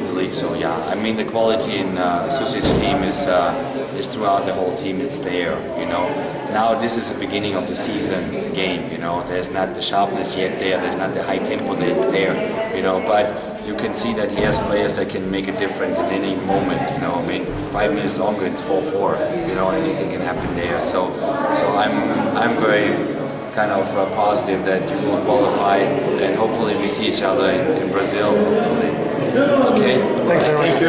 believe so. Yeah, I mean the quality in uh, Susic's team is uh, is throughout the whole team. It's there. You know, now this is the beginning of the season game. You know, there's not the sharpness yet there. There's not the high tempo there. You know, but you can see that he has players that can make a difference at any moment. You know, I mean, five minutes longer, it's 4-4. You know, anything can happen there. So, so I'm I'm very kind of uh, positive that you will qualify and hopefully we see each other in, in Brazil. Thanks, everyone. Thank.